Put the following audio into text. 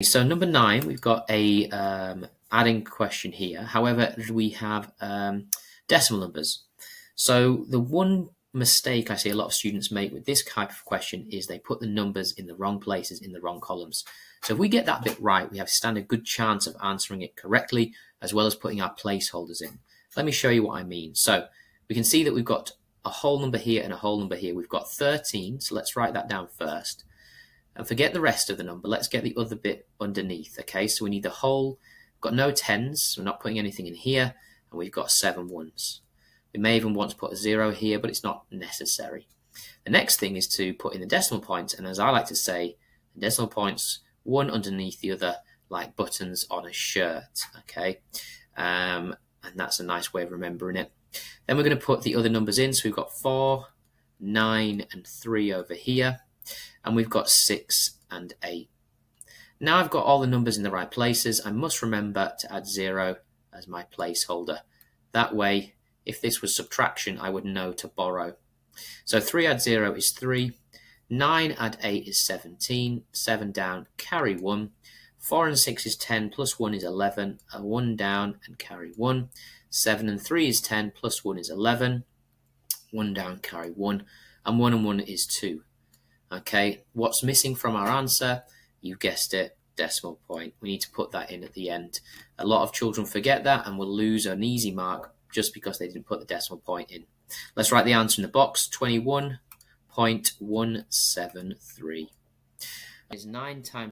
So number nine, we've got a um, adding question here. However, we have um, decimal numbers. So the one mistake I see a lot of students make with this type of question is they put the numbers in the wrong places in the wrong columns. So if we get that bit right, we have stand a good chance of answering it correctly, as well as putting our placeholders in. Let me show you what I mean. So we can see that we've got a whole number here and a whole number here. We've got 13, so let's write that down first. And forget the rest of the number. Let's get the other bit underneath. Okay, so we need the whole. We've got no tens, we're not putting anything in here, and we've got seven ones. We may even want to put a zero here, but it's not necessary. The next thing is to put in the decimal points, and as I like to say, the decimal points one underneath the other, like buttons on a shirt. Okay, um, and that's a nice way of remembering it. Then we're going to put the other numbers in. So we've got 4, 9, and 3 over here. And we've got 6 and 8. Now I've got all the numbers in the right places. I must remember to add 0 as my placeholder. That way, if this was subtraction, I would know to borrow. So 3 add 0 is 3. 9 add 8 is 17. 7 down, carry 1. 4 and 6 is 10, plus 1 is 11. A 1 down and carry 1. 7 and 3 is 10, plus 1 is 11. 1 down, carry 1. And 1 and 1 is 2. Okay, what's missing from our answer? You guessed it, decimal point. We need to put that in at the end. A lot of children forget that and will lose an easy mark just because they didn't put the decimal point in. Let's write the answer in the box, 21.173. Is 9 times